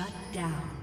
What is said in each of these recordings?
Shut down.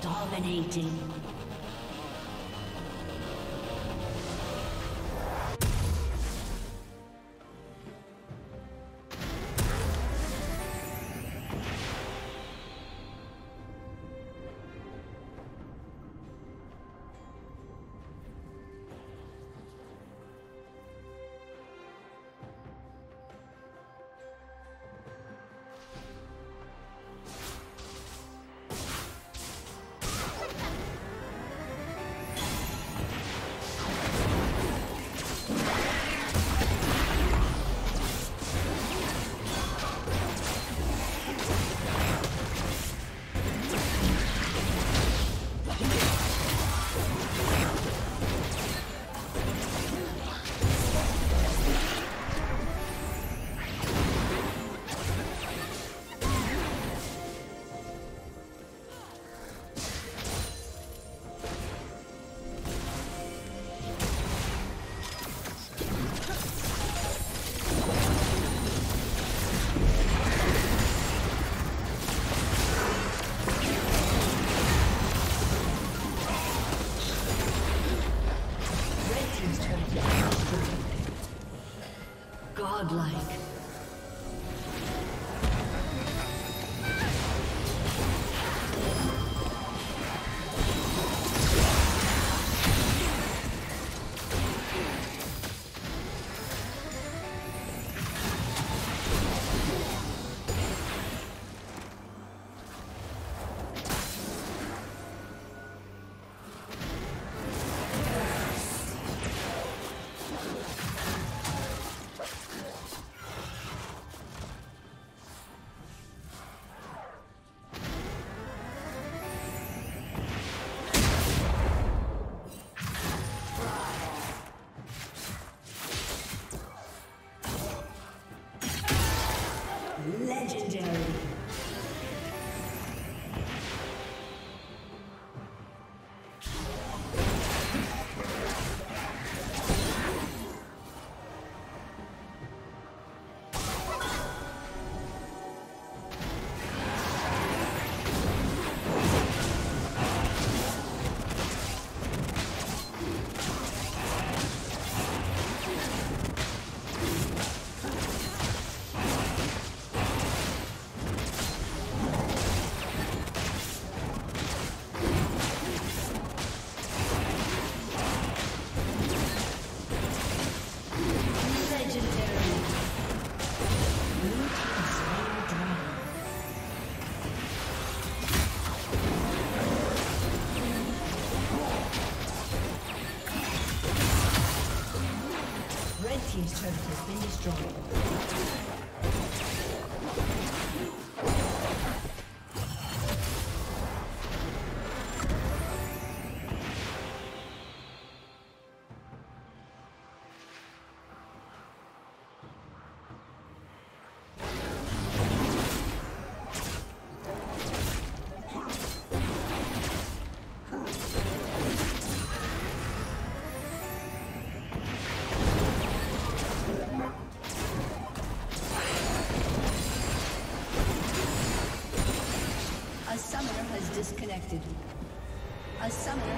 Dominating. Disconnected. A summoner.